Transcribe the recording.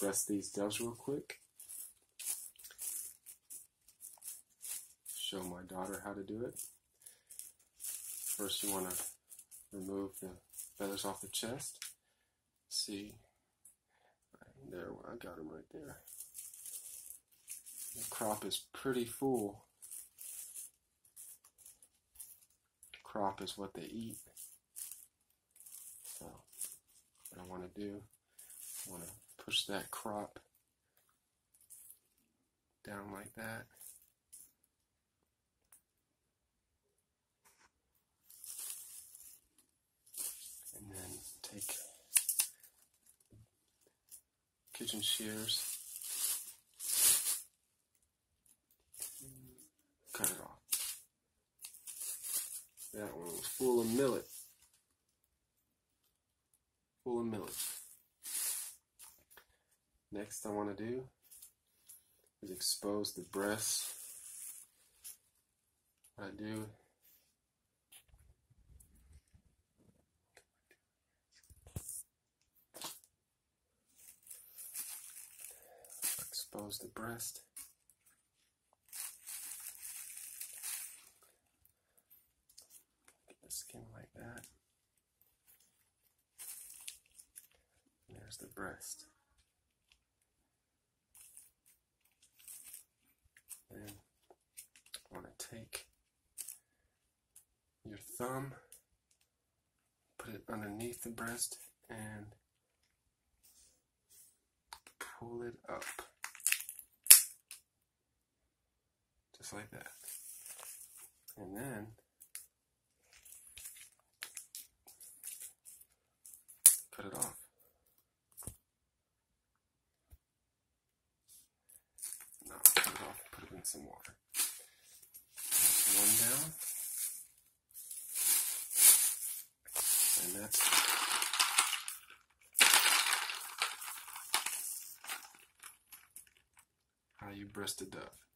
breast these doves real quick. Show my daughter how to do it. First you want to remove the feathers off the chest. See, there, I got them right there. The crop is pretty full. Crop is what they eat. So, what I want to do, I want to push that crop down like that. And then take kitchen shears, cut it off. That one was full of millet. Full of millet. Next I want to do is expose the breast. What I do expose the breast. Get the skin like that. And there's the breast. Then I want to take your thumb, put it underneath the breast, and pull it up. Just like that. And then cut it off. Cut it off, put it in some water. One down. And that's how you breast a dove.